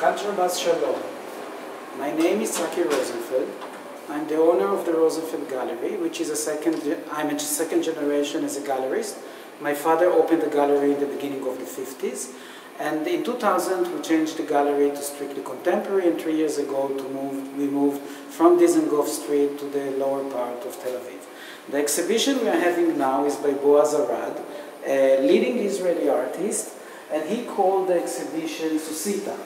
Bus Shalom. My name is Zaki Rosenfeld. I'm the owner of the Rosenfeld Gallery, which is a second, I'm a second generation as a gallerist. My father opened the gallery in the beginning of the 50s. And in 2000, we changed the gallery to strictly contemporary, and three years ago, to move, we moved from Dizengoff Street to the lower part of Tel Aviv. The exhibition we are having now is by Boaz Arad, a leading Israeli artist, and he called the exhibition Sussita.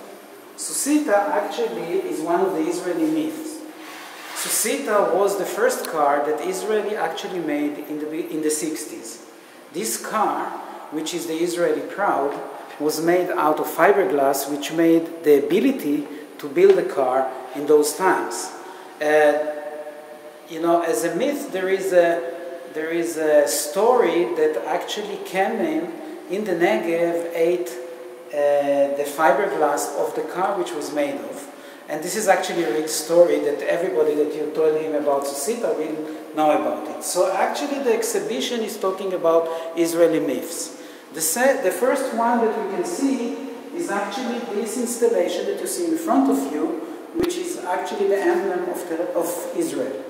Sussita actually is one of the Israeli myths. Sussita was the first car that Israeli actually made in the, in the 60s. This car, which is the Israeli Proud, was made out of fiberglass, which made the ability to build a car in those times. Uh, you know, as a myth, there is a there is a story that actually Camel in the Negev ate Uh, the fiberglass of the car which was made of. And this is actually a real story that everybody that you told him about Sussita will know about it. So actually the exhibition is talking about Israeli myths. The, set, the first one that you can see is actually this installation that you see in front of you, which is actually the emblem of, the, of Israel.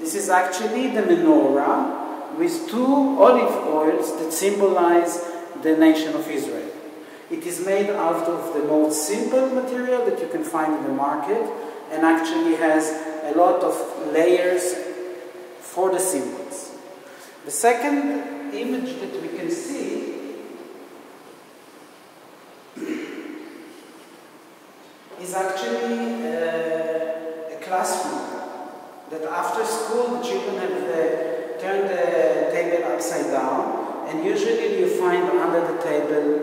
This is actually the menorah with two olive oils that symbolize the nation of Israel. It is made out of the most simple material that you can find in the market and actually has a lot of layers for the symbols. The second image that we can see is actually uh, a classroom that after school the children have uh, turned the table upside down and usually you find under the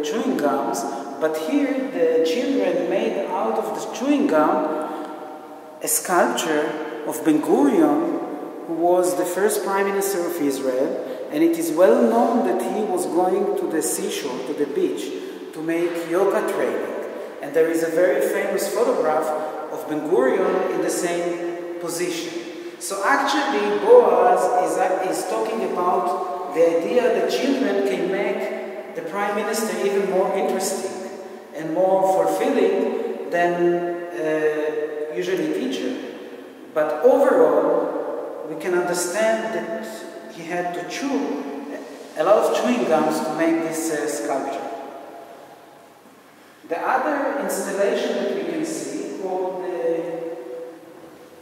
chewing gums but here the children made out of the chewing gum a sculpture of Ben Gurion who was the first prime minister of Israel and it is well known that he was going to the seashore, to the beach to make yoga training and there is a very famous photograph of Ben Gurion in the same position. So actually, Boaz is, is talking about the idea that children can make the prime minister even more interesting and more fulfilling than uh, usually teacher. But overall, we can understand that he had to chew a lot of chewing gums to make this uh, sculpture. The other installation that we can see called the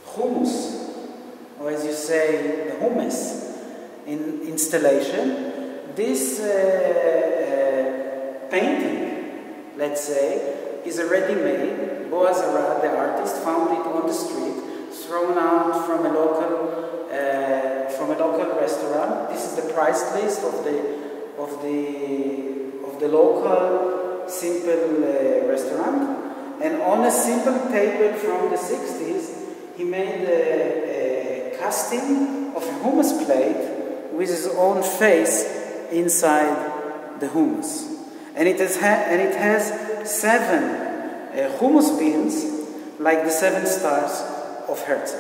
hummus, or as you say, the hummus in installation. This uh, uh, painting, let's say, is already made. Boaz Arad, the artist, found it on the street, thrown out from a local uh, from a local restaurant. This is the price list of the of the of the local simple uh, restaurant. And on a simple table from the 60s, he made a, a casting of a hummus plate with his own face inside the hummus. And it has, and it has seven uh, hummus beans, like the seven stars of Herzl.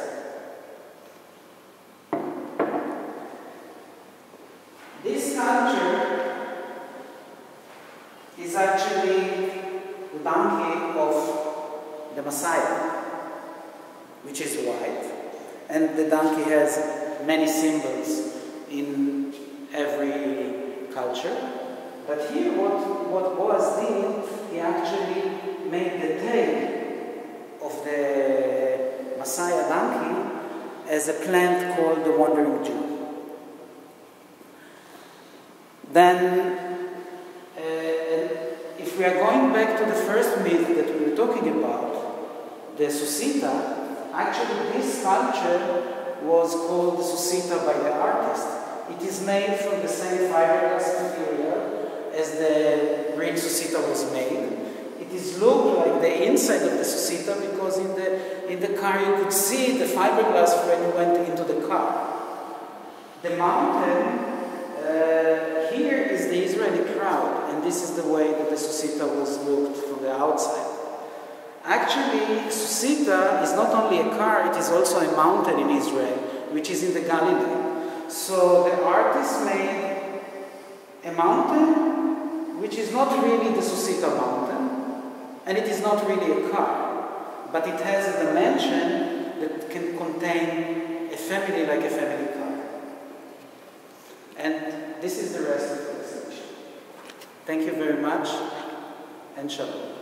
This sculpture is actually the donkey of the Messiah, which is white. And the donkey has many symbols in every culture. But here, what, what Boaz did, he actually made the tail of the Messiah donkey as a plant called the Wandering Jew. Then, uh, if we are going back to the first myth that we were talking about, the Sussita, actually this sculpture was called Sussita by the artist. It is made from the same fiberglass material as the real Sussita was made. It is looked like the inside of the Sussita because in the, in the car you could see the fiberglass when you went into the car. The mountain uh, here is the Israeli crowd, and this is the way that the Sussita was looked from the outside. Actually, Sussita is not only a car, it is also a mountain in Israel, which is in the Galilee. So the artist made a mountain which is not really the Sussita mountain, And it is not really a car, but it has a dimension that can contain a family like a family car. And this is the rest of the exhibition. Thank you very much, and shalom.